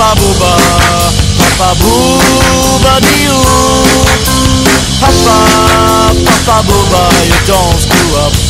Papa Booba, Papa Booba Diou. Papa, Papa Booba, you don't screw up.